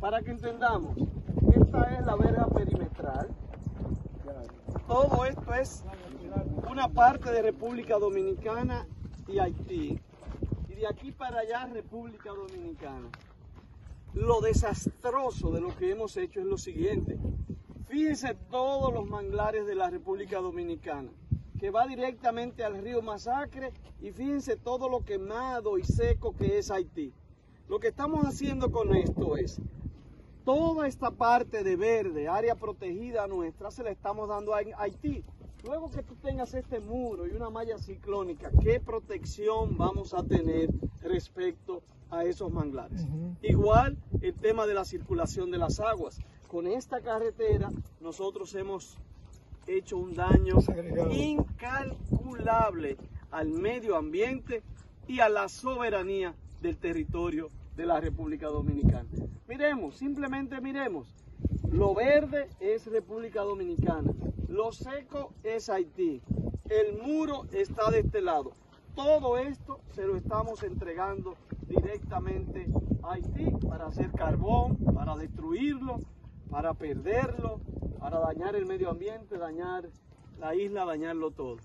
Para que entendamos, esta es la verga perimetral. Todo esto es una parte de República Dominicana y Haití. Y de aquí para allá República Dominicana. Lo desastroso de lo que hemos hecho es lo siguiente. Fíjense todos los manglares de la República Dominicana, que va directamente al río Masacre y fíjense todo lo quemado y seco que es Haití. Lo que estamos haciendo con esto es, toda esta parte de verde, área protegida nuestra, se la estamos dando a Haití. Luego que tú tengas este muro y una malla ciclónica, ¿qué protección vamos a tener respecto a esos manglares? Igual el tema de la circulación de las aguas. Con esta carretera nosotros hemos hecho un daño incalculable al medio ambiente y a la soberanía del territorio de la República Dominicana. Simplemente miremos. Lo verde es República Dominicana, lo seco es Haití, el muro está de este lado. Todo esto se lo estamos entregando directamente a Haití para hacer carbón, para destruirlo, para perderlo, para dañar el medio ambiente, dañar la isla, dañarlo todo.